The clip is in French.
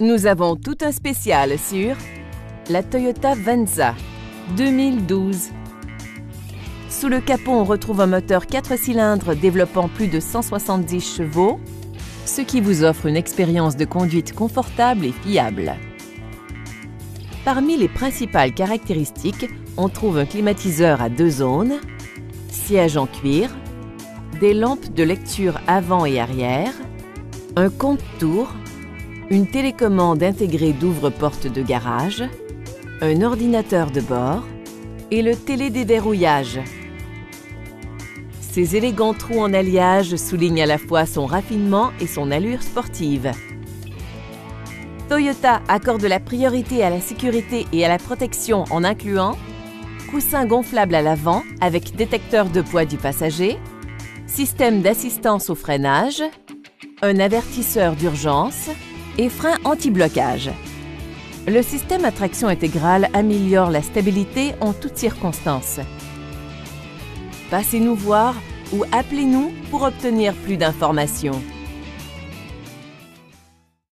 Nous avons tout un spécial sur la Toyota Venza 2012. Sous le capot, on retrouve un moteur 4 cylindres développant plus de 170 chevaux, ce qui vous offre une expérience de conduite confortable et fiable. Parmi les principales caractéristiques, on trouve un climatiseur à deux zones, siège en cuir, des lampes de lecture avant et arrière, un compte-tour, une télécommande intégrée d'ouvre-porte de garage, un ordinateur de bord et le télédéverrouillage. Ces élégants trous en alliage soulignent à la fois son raffinement et son allure sportive. Toyota accorde la priorité à la sécurité et à la protection en incluant coussin gonflable à l'avant avec détecteur de poids du passager, système d'assistance au freinage, un avertisseur d'urgence et frein anti-blocage. Le système à traction intégrale améliore la stabilité en toutes circonstances. Passez-nous voir ou appelez-nous pour obtenir plus d'informations.